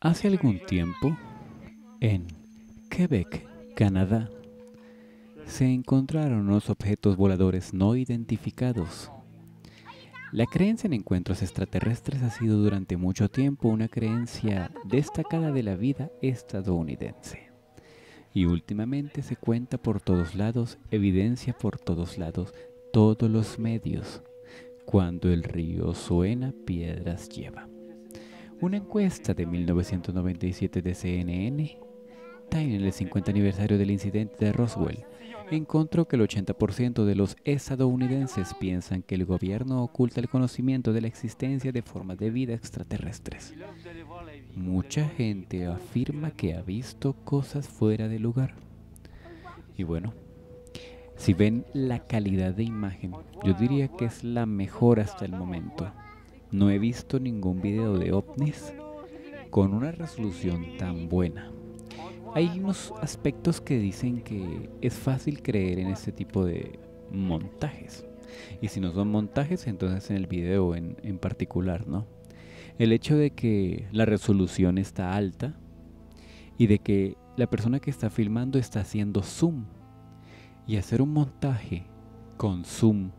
Hace algún tiempo, en Quebec, Canadá, se encontraron unos objetos voladores no identificados. La creencia en encuentros extraterrestres ha sido durante mucho tiempo una creencia destacada de la vida estadounidense. Y últimamente se cuenta por todos lados, evidencia por todos lados, todos los medios. Cuando el río suena, piedras lleva. Una encuesta de 1997 de CNN, en el 50 aniversario del incidente de Roswell, encontró que el 80% de los estadounidenses piensan que el gobierno oculta el conocimiento de la existencia de formas de vida extraterrestres. Mucha gente afirma que ha visto cosas fuera de lugar. Y bueno, si ven la calidad de imagen, yo diría que es la mejor hasta el momento. No he visto ningún video de ovnis con una resolución tan buena. Hay unos aspectos que dicen que es fácil creer en este tipo de montajes. Y si no son montajes, entonces en el video en, en particular, ¿no? El hecho de que la resolución está alta y de que la persona que está filmando está haciendo zoom. Y hacer un montaje con zoom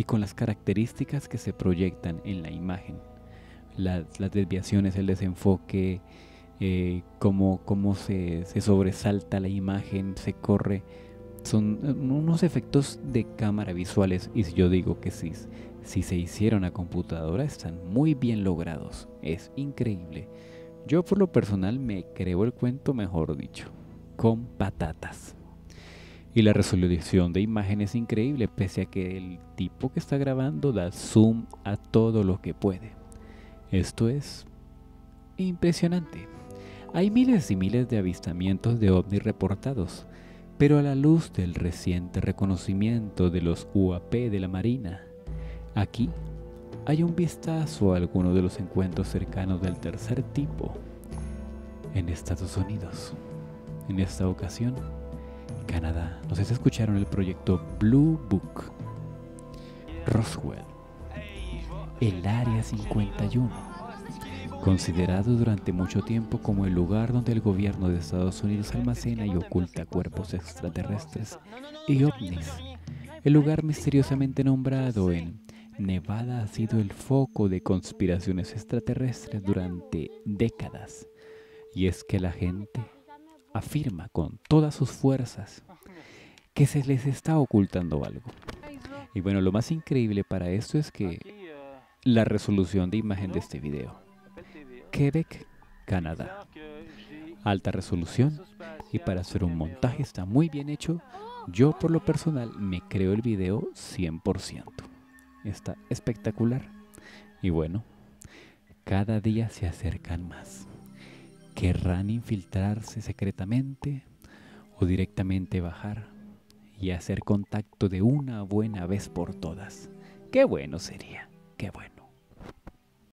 y con las características que se proyectan en la imagen. Las, desviaciones, el desenfoque, eh, cómo, se, sobresalta la imagen, se corre. Son eh, unos efectos de cámara visuales y si yo digo que sí, si se hicieron a computadora están muy bien logrados. Es increíble. Yo por lo personal me creo el cuento, mejor dicho, con patatas. Y la resolución de imagen es increíble, pese a que el tipo que está grabando da zoom a todo lo que puede. Esto es impresionante. Hay miles y miles de avistamientos de ovnis reportados, pero a la luz del reciente reconocimiento de los UAP de la Marina, aquí hay un vistazo a algunos de los encuentros cercanos del tercer tipo en Estados Unidos. En esta ocasión, Canadá. Nos escucharon el proyecto Blue Book. Roswell. El Área 51. Considerado durante mucho tiempo como el lugar donde el gobierno de Estados Unidos almacena y oculta cuerpos extraterrestres y ovnis. El lugar misteriosamente nombrado en Nevada ha sido el foco de conspiraciones extraterrestres durante décadas. Y es que la gente afirma con todas sus fuerzas que se les está ocultando algo. Y bueno, lo más increíble para esto es que la resolución de imagen de este video. Quebec, Canadá. Alta resolución y para hacer un montaje está muy bien hecho. Yo por lo personal me creo el video 100%. Está espectacular. Y bueno, cada día se acercan más querrán infiltrarse secretamente o directamente bajar y hacer contacto de una buena vez por todas. Qué bueno sería, qué bueno.